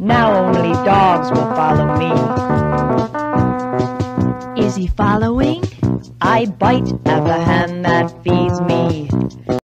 Now only dogs will follow me. Is he following? I bite at the hand that feeds me.